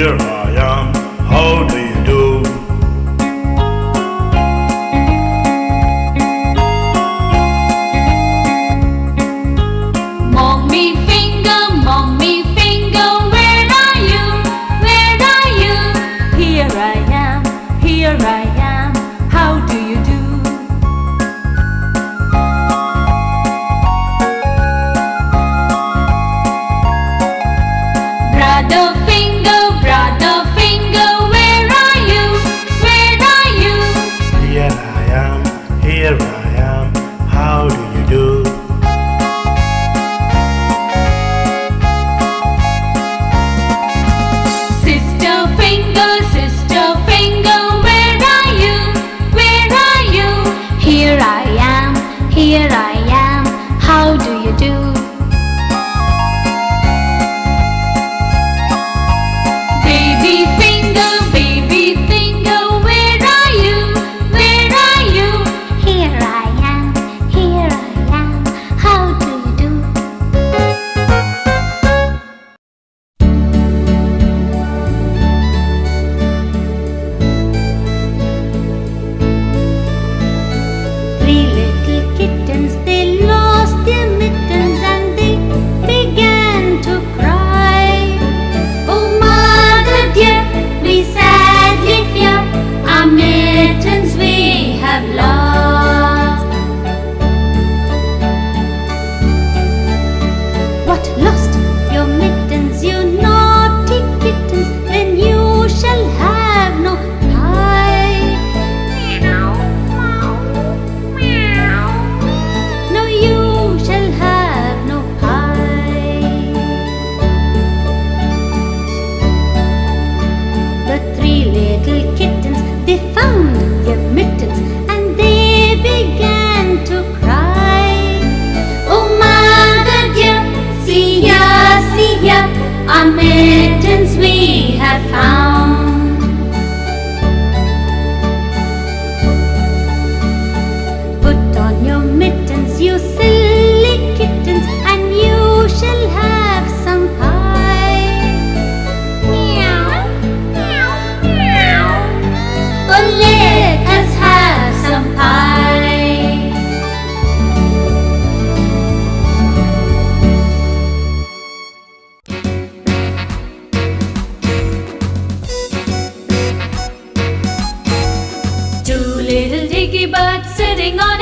here here Birds sitting on